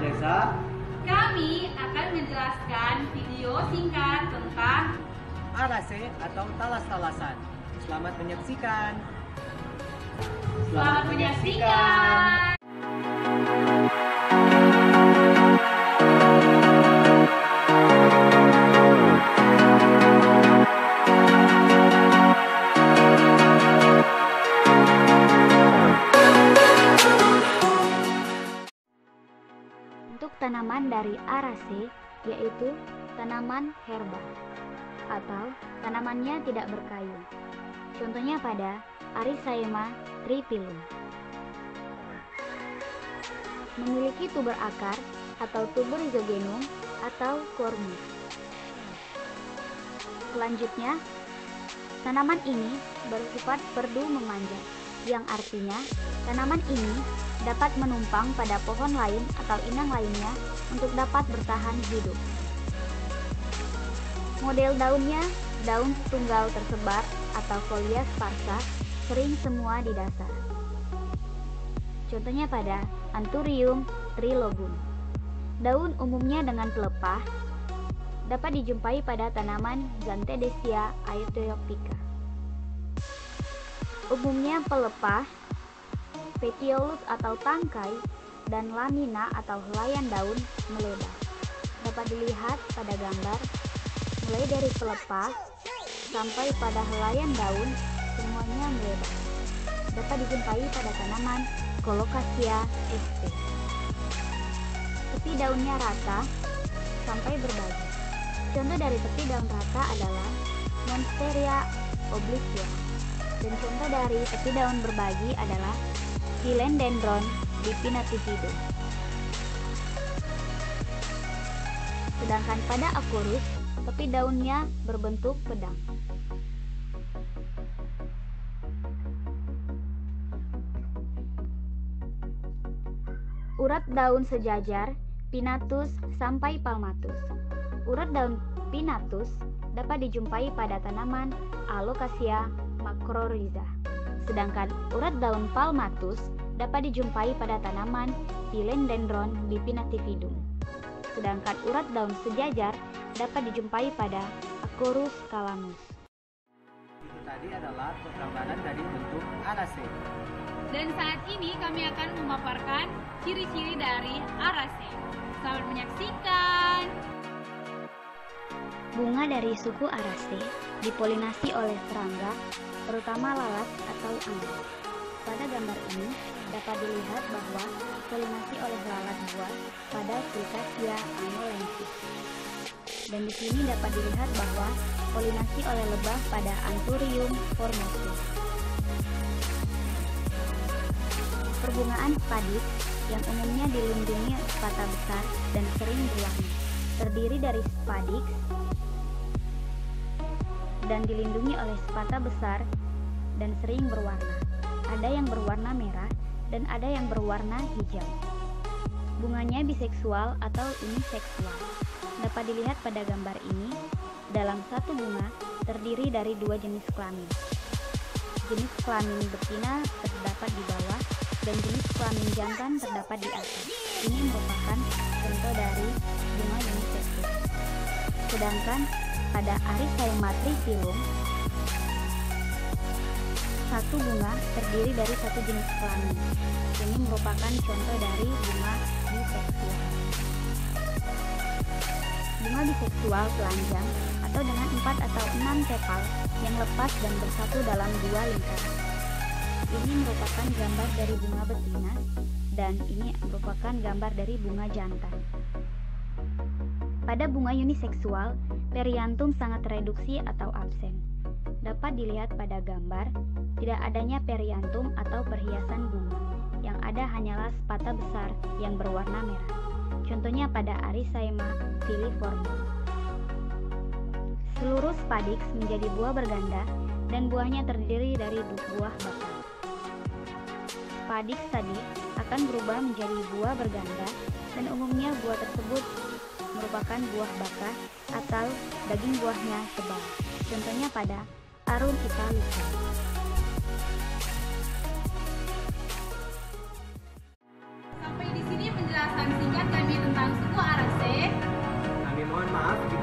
Reza. Kami akan menjelaskan video singkat tentang Arase atau talas-talasan. Selamat menyaksikan. Selamat menyaksikan. Tanaman dari Araceae yaitu tanaman herba atau tanamannya tidak berkayu. Contohnya pada Arisaema tripilum. Memiliki tuber akar atau tuber rhizogenum atau kormus. Selanjutnya, tanaman ini bersifat perdu memanjat, yang artinya tanaman ini dapat menumpang pada pohon lain atau inang lainnya untuk dapat bertahan hidup. Model daunnya daun tunggal tersebar atau folia sparsa sering semua di dasar. Contohnya pada Anthurium trilobum. Daun umumnya dengan pelepah dapat dijumpai pada tanaman Xanthedesia aetiopica. Umumnya pelepah, petiolus atau tangkai, dan lamina atau helaian daun melebar. Dapat dilihat pada gambar mulai dari pelepah sampai pada helaian daun semuanya melebar. Dapat dijumpai pada tanaman Colocasia sp. Tepi daunnya rata sampai berbagi. Contoh dari tepi daun rata adalah Monstera obliqua. Dan contoh dari tepi daun berbagi adalah Philodendron bipinnatifidum. Sedangkan pada Acorus, tepi daunnya berbentuk pedang. Urat daun sejajar Pinnatus sampai Palmatus. Urat daun Pinnatus dapat dijumpai pada tanaman Alocasia macrorhiza. Sedangkan urat daun Palmatus dapat dijumpai pada tanaman Philodendron bipinnatifidum. Sedangkan urat daun sejajar dapat dijumpai pada Acorus calamus. Itu tadi adalah penggambaran dari bentuk Arase. Dan saat ini kami akan memaparkan ciri-ciri dari Araceae. Selamat menyaksikan. Bunga dari suku Araceae dipolinasi oleh serangga, terutama lalat atau angin. Pada gambar ini dapat dilihat bahwa polinasi oleh lalat buah pada Fricasia anolensis. Dan di sini dapat dilihat bahwa polinasi oleh lebah pada Anthurium formosus. Perbungaan spadix yang umumnya dilindungi sepata besar dan sering berwarna, terdiri dari spadix dan dilindungi oleh sepata besar dan sering berwarna. Ada yang berwarna merah dan ada yang berwarna hijau. Bunganya biseksual atau uniseksual. Dapat dilihat pada gambar ini, dalam satu bunga terdiri dari dua jenis kelamin. Jenis kelamin betina terdapat di bawah dan jenis kelamin jantan terdapat di atas. Ini merupakan contoh dari bunga uniseksual. Sedangkan pada Arisaema tripilum satu bunga terdiri dari satu jenis kelamin. Ini merupakan contoh dari bunga biseksual. Bunga biseksual telanjang atau dengan empat atau enam sepal yang lepas dan bersatu dalam dua lingkaran. Ini merupakan gambar dari bunga betina dan ini merupakan gambar dari bunga jantan. Pada bunga uniseksual, periantum sangat reduksi atau absen. Dapat dilihat pada gambar, tidak adanya periantum atau perhiasan bunga. Yang ada hanyalah sepata besar yang berwarna merah. Contohnya pada Arisaema filiformis. Seluruh spadix menjadi buah berganda dan buahnya terdiri dari buah bakar. Spadix tadi akan berubah menjadi buah berganda dan umumnya buah tersebut merupakan buah bakar atau daging buahnya tebal. Contohnya pada Arum italicum. Sampai di sini penjelasan singkat kami tentang suku Arace. Kami mohon maaf jika